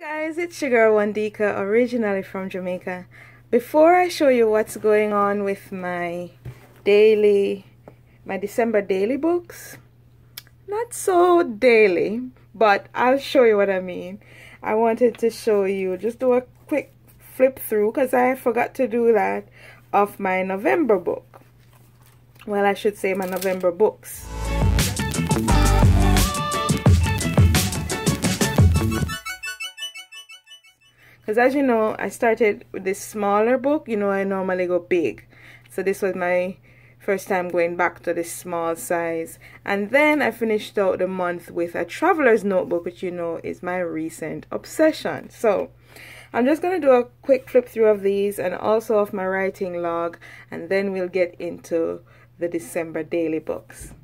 guys, it's your girl Wandeka, originally from Jamaica. Before I show you what's going on with my daily, my December daily books, not so daily, but I'll show you what I mean. I wanted to show you, just do a quick flip through because I forgot to do that of my November book. Well, I should say my November books. Because as you know I started with this smaller book you know I normally go big. So this was my first time going back to this small size. And then I finished out the month with a traveler's notebook which you know is my recent obsession. So I'm just going to do a quick flip through of these and also of my writing log and then we'll get into the December daily books.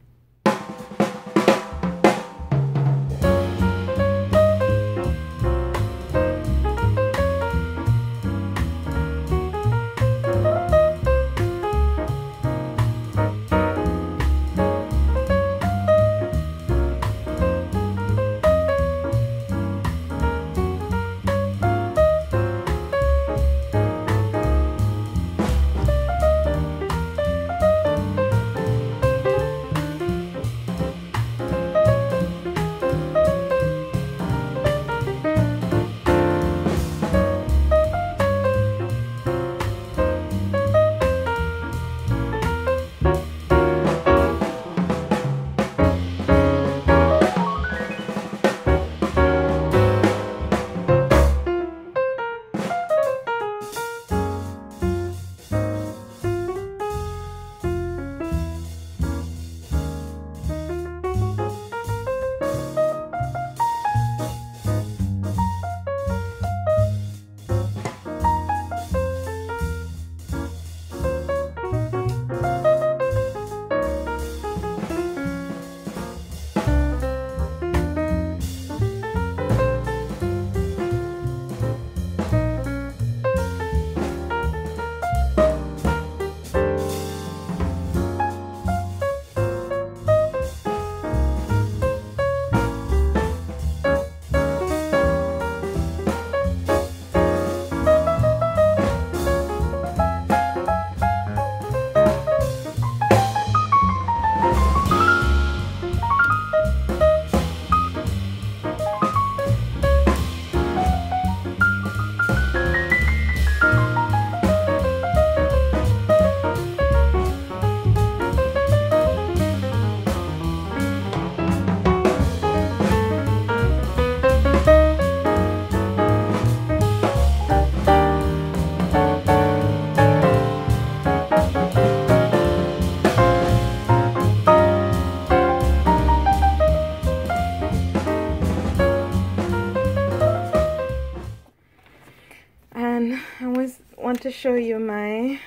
Show you my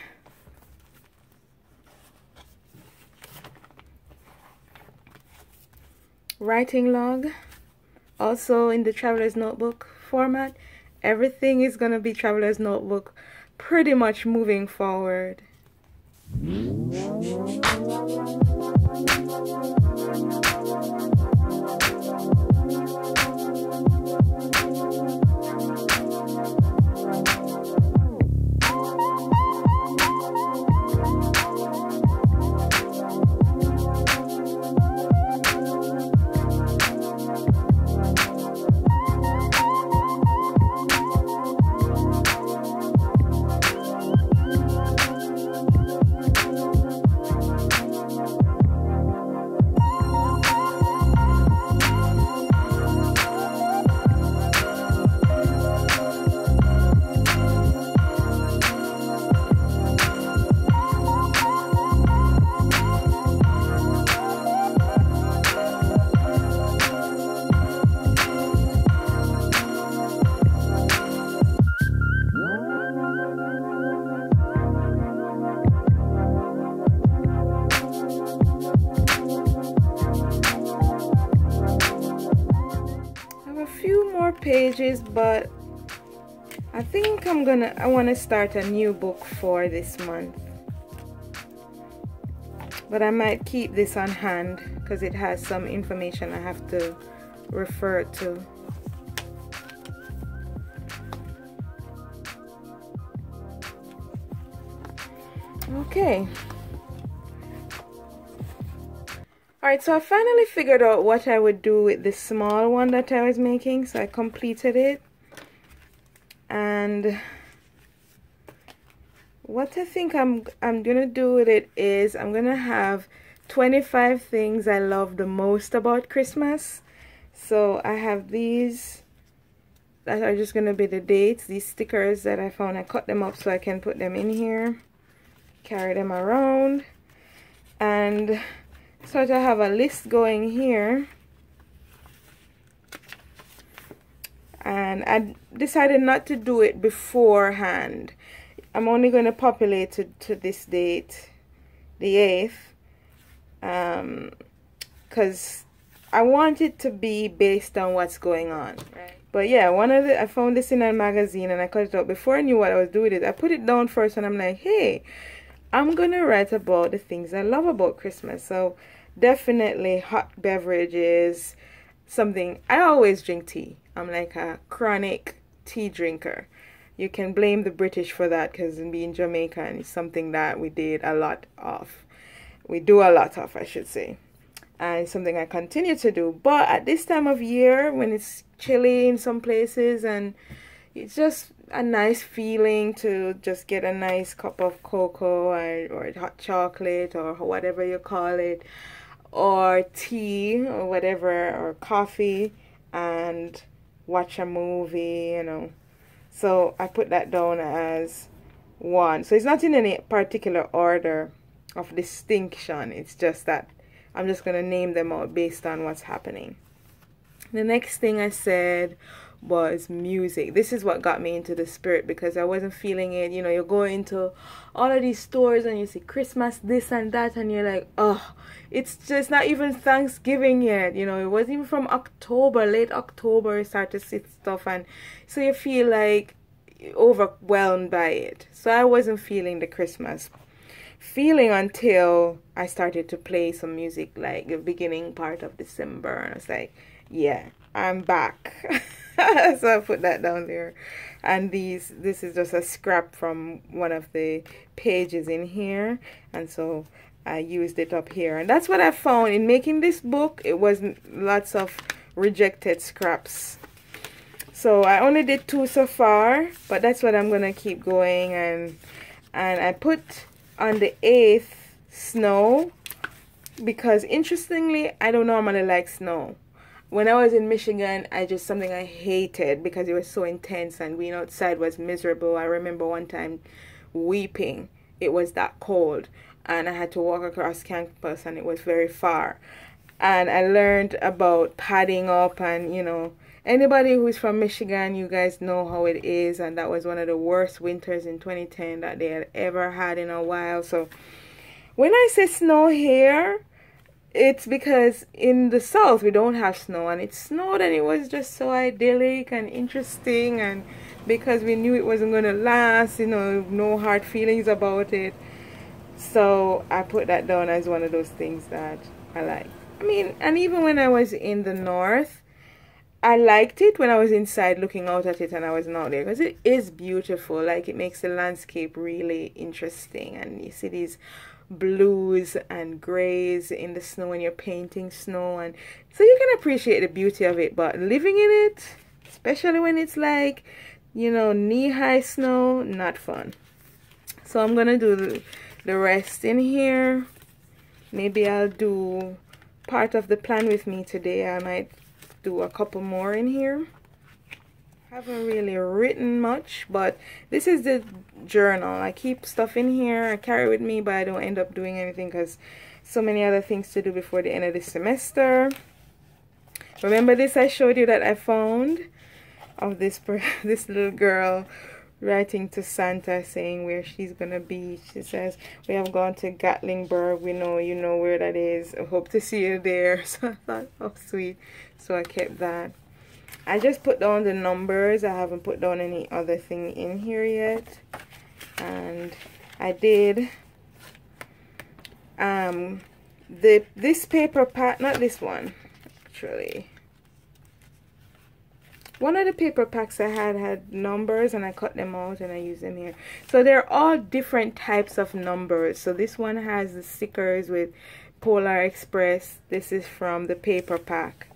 writing log. Also in the traveler's notebook format everything is gonna be traveler's notebook pretty much moving forward pages but I think I'm gonna I want to start a new book for this month. But I might keep this on hand because it has some information I have to refer to. Okay. Alright, so I finally figured out what I would do with the small one that I was making. So I completed it. And what I think I'm I'm gonna do with it is I'm gonna have 25 things I love the most about Christmas. So I have these that are just gonna be the dates, these stickers that I found. I cut them up so I can put them in here carry them around and so to have a list going here. And I decided not to do it beforehand. I'm only going to populate to, to this date the 8th um because I want it to be based on what's going on. Right. But yeah one of the I found this in a magazine and I cut it out. Before I knew what I was doing it I put it down first and I'm like hey I'm going to write about the things I love about Christmas. So definitely hot beverages, something. I always drink tea. I'm like a chronic tea drinker. You can blame the British for that because being Jamaican is something that we did a lot of. We do a lot of, I should say. And something I continue to do. But at this time of year, when it's chilly in some places and it's just a nice feeling to just get a nice cup of cocoa or, or hot chocolate or whatever you call it or tea or whatever or coffee and watch a movie you know. So i put that down as one. So it's not in any particular order of distinction. It's just that i'm just going to name them out based on what's happening. The next thing i said was music. This is what got me into the spirit because I wasn't feeling it. You know, you're going into all of these stores and you see Christmas, this and that, and you're like, oh, it's just not even Thanksgiving yet. You know, it wasn't even from October, late October, you start to see stuff, and so you feel like overwhelmed by it. So I wasn't feeling the Christmas feeling until I started to play some music like the beginning part of December, and I was like, yeah, I'm back. so I put that down there. And these, this is just a scrap from one of the pages in here. And so I used it up here. And that's what I found in making this book. It was lots of rejected scraps. So I only did two so far, but that's what I'm going to keep going. And, and I put on the 8th snow because interestingly, I don't normally like snow when I was in Michigan, I just something I hated because it was so intense and being outside was miserable. I remember one time weeping. It was that cold and I had to walk across campus and it was very far. And I learned about padding up and you know anybody who's from Michigan, you guys know how it is and that was one of the worst winters in 2010 that they had ever had in a while. So when I say snow here, it's because in the south we don't have snow and it snowed and it was just so idyllic and interesting and because we knew it wasn't going to last you know no hard feelings about it. So i put that down as one of those things that i like. I mean and even when i was in the north i liked it when i was inside looking out at it and i was not there because it is beautiful. Like it makes the landscape really interesting and you see these blues and grays in the snow and you're painting snow and so you can appreciate the beauty of it but living in it especially when it's like you know knee-high snow not fun. So I'm gonna do the rest in here. Maybe I'll do part of the plan with me today. I might do a couple more in here haven't really written much but this is the journal. I keep stuff in here I carry with me but I don't end up doing anything because so many other things to do before the end of the semester. Remember this I showed you that I found of this this little girl writing to Santa saying where she's gonna be. She says we have gone to Gatlinburg. We know you know where that is. I hope to see you there. So I thought oh sweet. So I kept that I just put down the numbers. I haven't put down any other thing in here yet. And I did um the this paper part not this one actually one of the paper packs I had had numbers and I cut them out and I use them here. So they're all different types of numbers. So this one has the stickers with Polar Express. This is from the paper pack.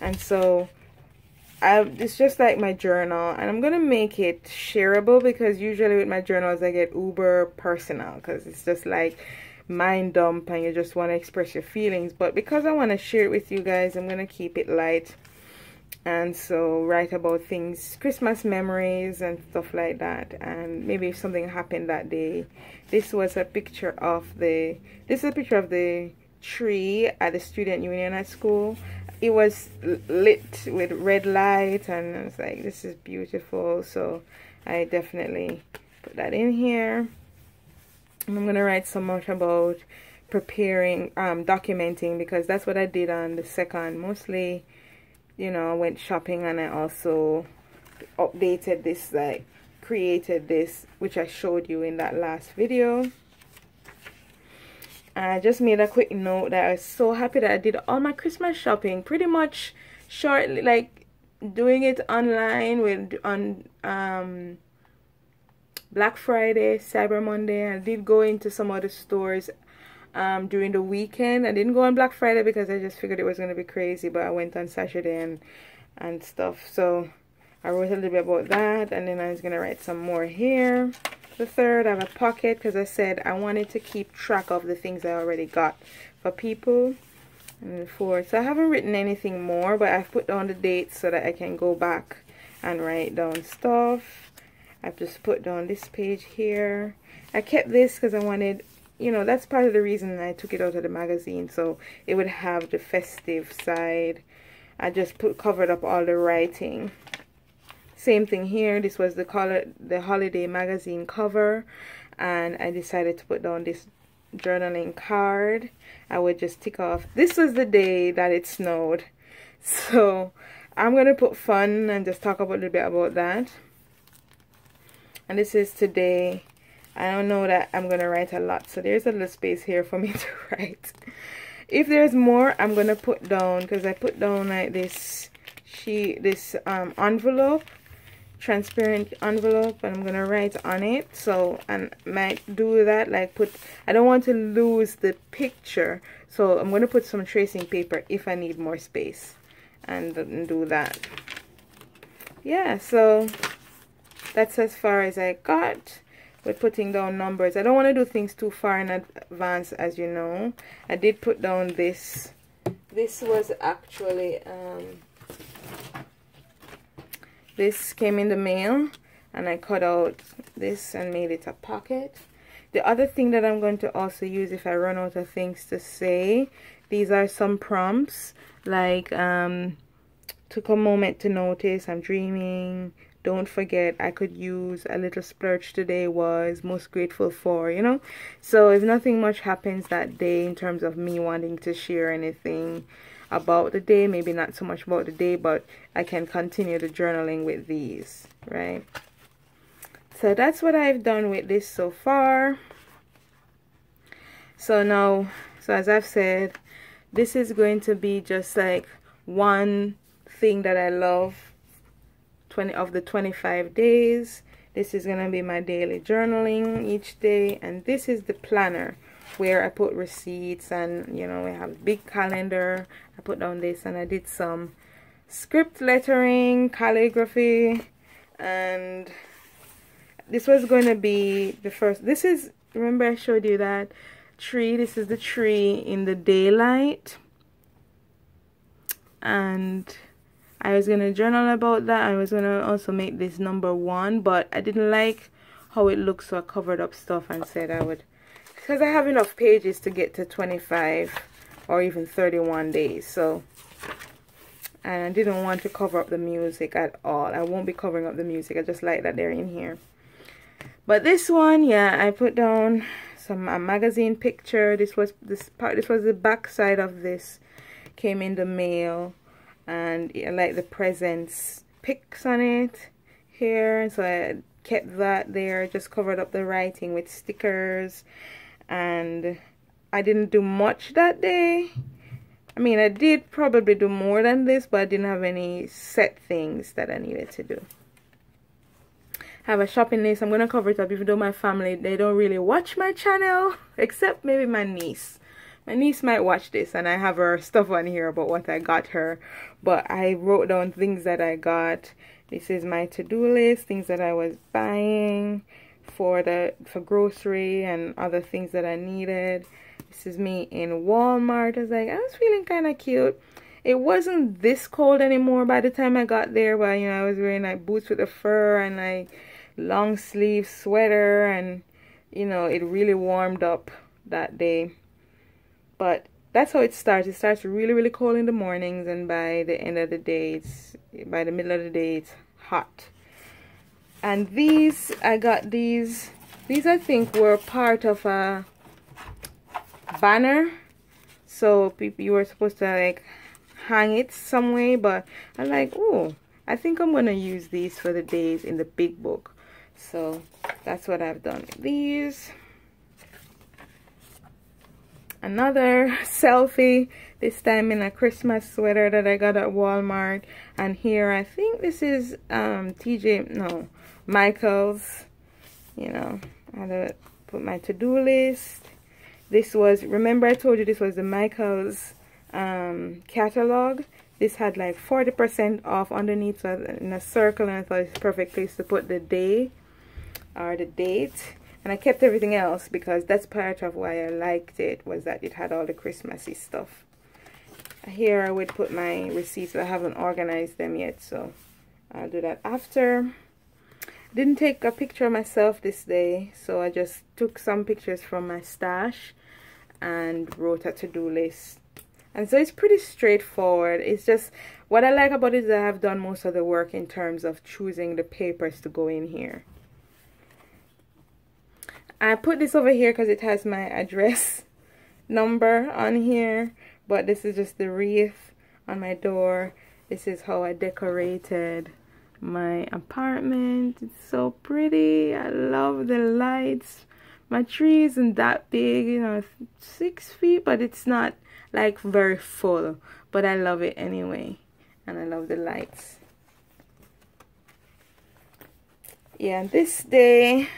And so I, it's just like my journal and I'm to make it shareable because usually with my journals I get uber personal because it's just like mind dump and you just want to express your feelings. But because I want to share it with you guys, I'm to keep it light and so write about things christmas memories and stuff like that and maybe if something happened that day this was a picture of the this is a picture of the tree at the student union at school it was lit with red light and I was like this is beautiful. So I definitely put that in here. And I'm gonna write so much about preparing um documenting because that's what I did on the second. Mostly you know, I went shopping and I also updated this, like, created this, which I showed you in that last video. And I just made a quick note that I was so happy that I did all my Christmas shopping pretty much shortly, like, doing it online with, on, um, Black Friday, Cyber Monday. I did go into some other stores um, during the weekend. I didn't go on Black Friday because I just figured it was going to be crazy, but I went on Saturday and, and stuff. So I wrote a little bit about that, and then I was going to write some more here. The third, I have a pocket because I said I wanted to keep track of the things I already got for people. And the fourth, so I haven't written anything more, but I've put down the dates so that I can go back and write down stuff. I've just put down this page here. I kept this because I wanted you know, that's part of the reason I took it out of the magazine. So it would have the festive side. I just put covered up all the writing. Same thing here. This was the color, the holiday magazine cover. And I decided to put down this journaling card. I would just tick off. This was the day that it snowed. So I'm to put fun and just talk a little bit about that. And this is today I don't know that I'm to write a lot. So there's a little space here for me to write. If there's more, I'm to put down, because I put down like this sheet, this um, envelope, transparent envelope, and I'm to write on it. So, and might do that, like put, I don't want to lose the picture. So I'm to put some tracing paper if I need more space and, and do that. Yeah, so that's as far as I got with putting down numbers. I don't want to do things too far in advance as you know. I did put down this. This was actually, um, this came in the mail and I cut out this and made it a pocket. The other thing that I'm going to also use if I run out of things to say, these are some prompts like um, took a moment to notice, I'm dreaming, don't forget I could use a little splurge today was most grateful for you know so if nothing much happens that day in terms of me wanting to share anything about the day maybe not so much about the day but I can continue the journaling with these right? So that's what I've done with this so far. So now so as I've said this is going to be just like one thing that I love 20 of the 25 days. This is going to be my daily journaling each day and this is the planner where I put receipts and you know we have big calendar I put down this and I did some script lettering calligraphy and this was going to be the first this is remember I showed you that tree this is the tree in the daylight and I was going to journal about that. I was going to also make this number one, but I didn't like how it looks, so I covered up stuff and said I would, because I have enough pages to get to 25 or even 31 days, so, and I didn't want to cover up the music at all. I won't be covering up the music, I just like that they're in here. But this one, yeah, I put down some a magazine picture. This was this part. This was the back side of this. Came in the mail and I like the presents pics on it here so I kept that there just covered up the writing with stickers and I didn't do much that day I mean, I did probably do more than this, but I didn't have any set things that I needed to do. I have a shopping list. I'm going to cover it up even though my family, they don't really watch my channel, except maybe my niece. My niece might watch this and I have her stuff on here about what I got her. But I wrote down things that I got. This is my to-do list, things that I was buying for the for grocery and other things that I needed. This is me in Walmart. I was like, I was feeling kind of cute. It wasn't this cold anymore by the time I got there, but you know, I was wearing like boots with a fur and like long sleeve sweater and you know, it really warmed up that day. But that's how it starts. It starts really, really cold in the mornings and by the end of the day, it's by the middle of the day, it's hot. And these, I got these, these I think were part of a banner. So people you were supposed to like hang it some way but I'm like oh I think I'm gonna use these for the days in the big book. So that's what I've done. These. Another selfie this time in a Christmas sweater that I got at Walmart. And here I think this is um TJ no Michael's you know I put my to-do list this was, remember I told you this was the Michaels um, catalog. This had like 40% off underneath so in a circle and I thought it's perfect place to put the day or the date. And I kept everything else because that's part of why I liked it was that it had all the Christmassy stuff. Here I would put my receipts, I haven't organized them yet, so I'll do that after. Didn't take a picture of myself this day, so I just took some pictures from my stash and wrote a to-do list. And so it's pretty straightforward. It's just what I like about it is I have done most of the work in terms of choosing the papers to go in here. I put this over here because it has my address number on here but this is just the wreath on my door. This is how I decorated my apartment. It's so pretty. I love the lights. My tree isn't that big you know six feet but it's not like very full. But I love it anyway and I love the lights. Yeah this day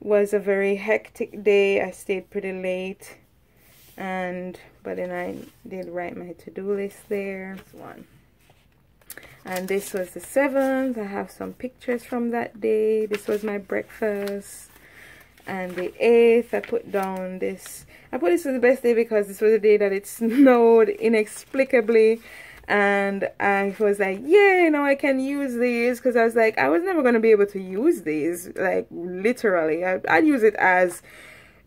was a very hectic day. I stayed pretty late and but then I did write my to-do list there. One and this was the 7th I have some pictures from that day. This was my breakfast. And the 8th I put down this. I put this was the best day because this was the day that it snowed inexplicably. And I was like yeah you know I can use these. Because I was like I was never going to be able to use these like literally. I, I'd use it as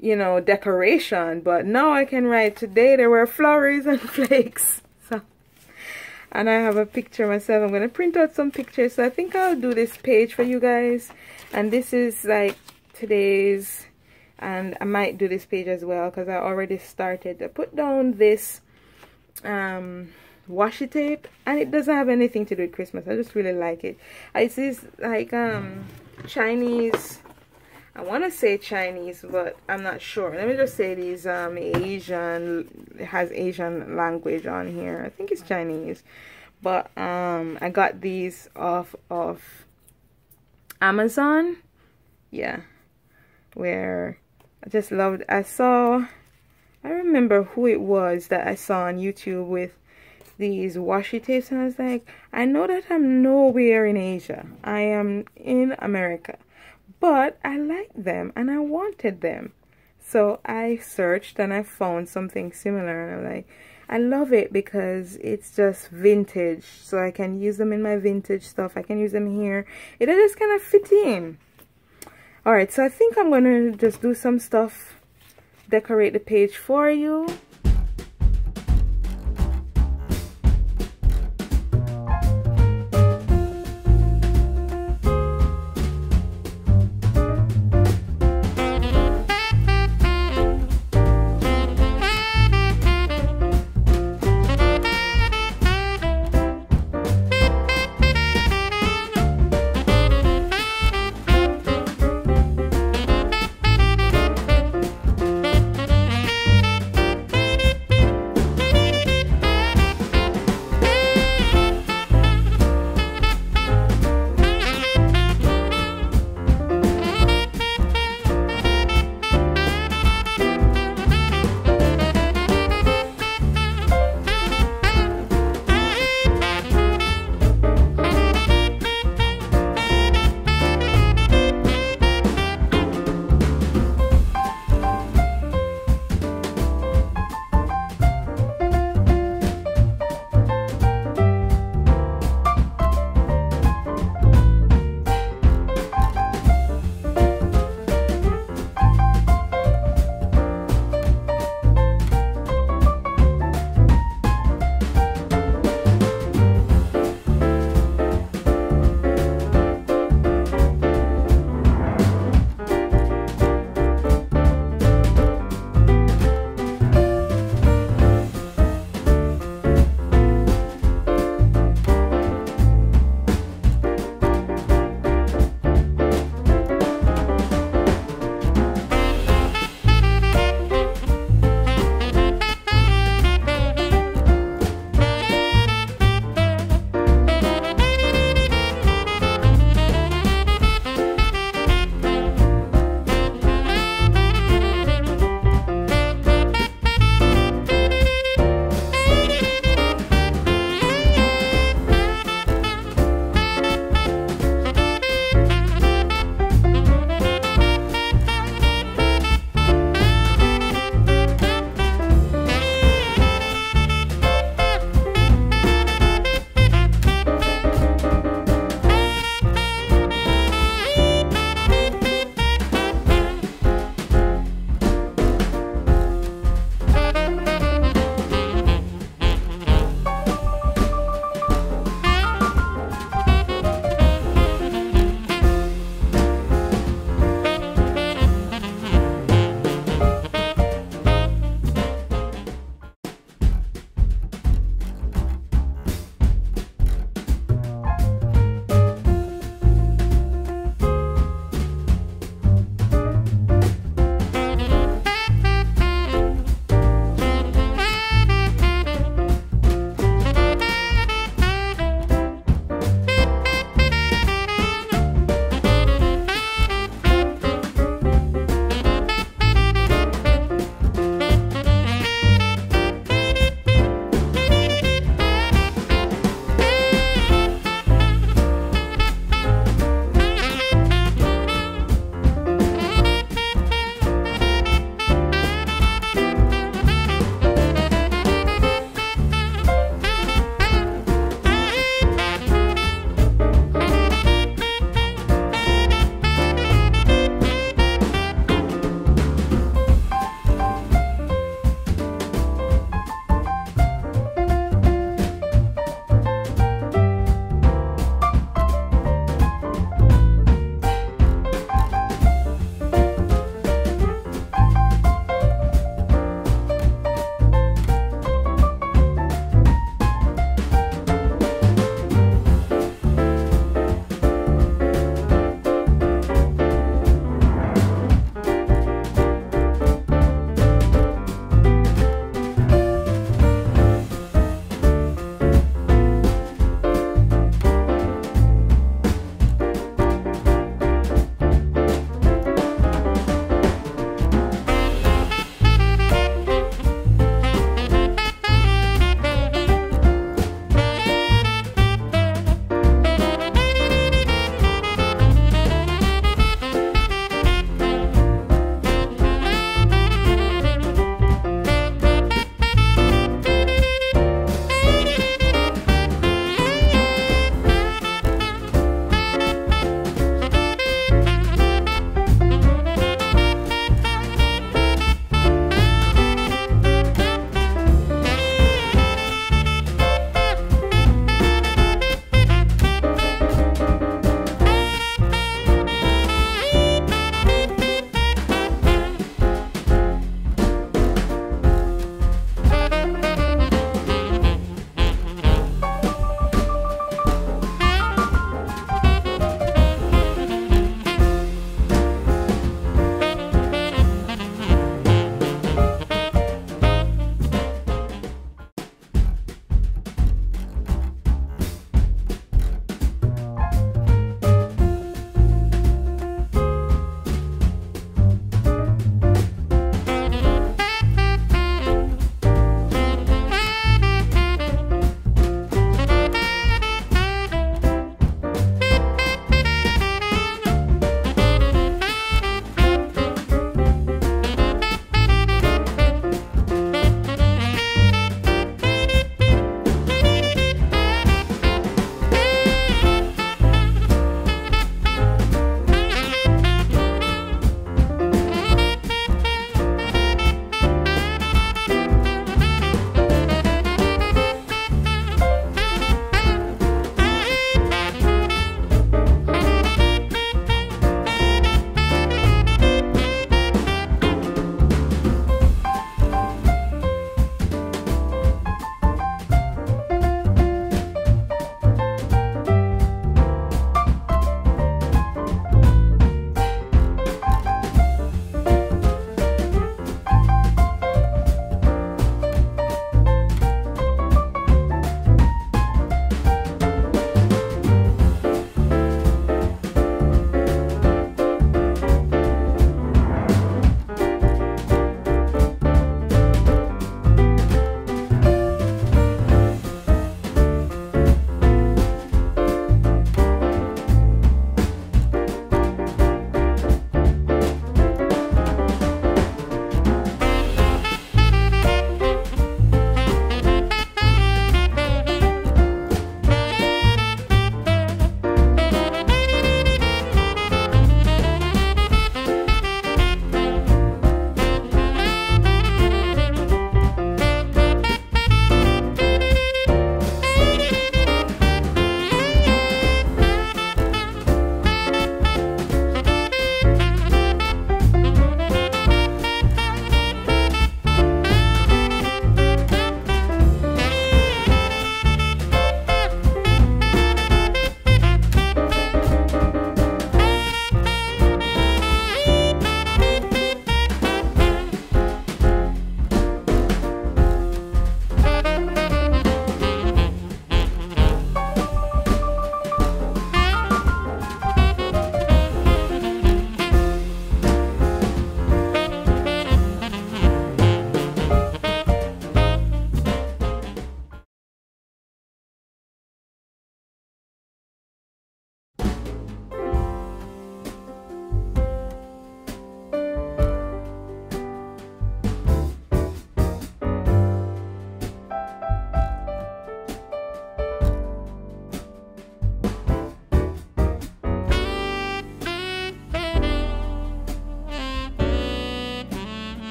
you know decoration. But now I can write today there were flurries and flakes and I have a picture myself. I'm to print out some pictures. So I think I'll do this page for you guys. And this is like today's and I might do this page as well because I already started to put down this um, washi tape. And it doesn't have anything to do with Christmas. I just really like it. It's this like um, Chinese I want to say Chinese but I'm not sure. Let me just say these um, Asian has Asian language on here. I think it's Chinese. But um, I got these off of Amazon. Yeah. Where I just loved I saw I remember who it was that I saw on YouTube with these washi tapes and I was like I know that I'm nowhere in Asia. I am in America but I like them and I wanted them. So I searched and I found something similar and I'm like I love it because it's just vintage. So I can use them in my vintage stuff. I can use them here. It just kind of fit in. Alright, so I think I'm going to just do some stuff, decorate the page for you.